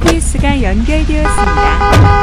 GPS가 연결되었습니다.